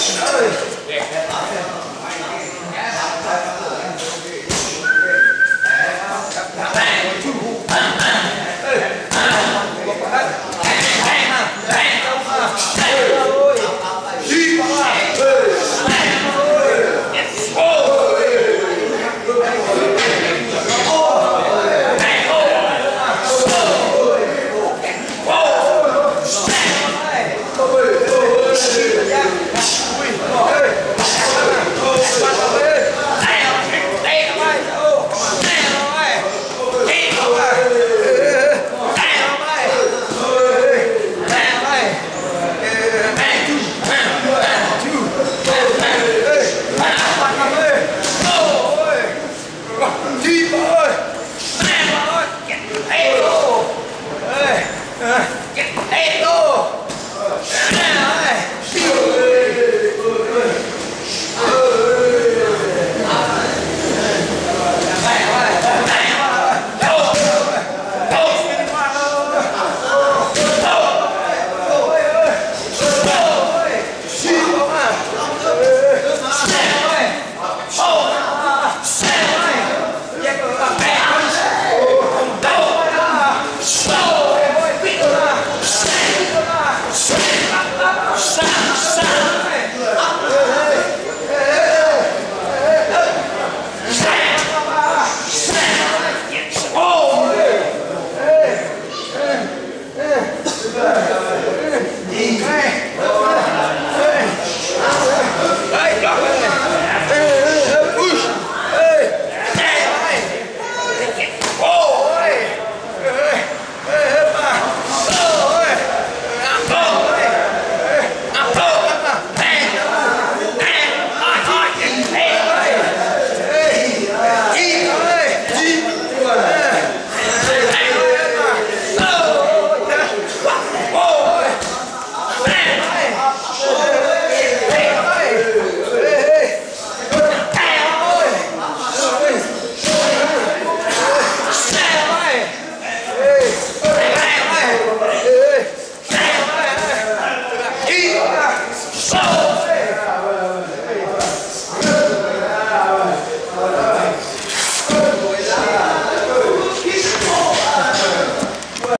Yeah. Chết